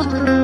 Bye.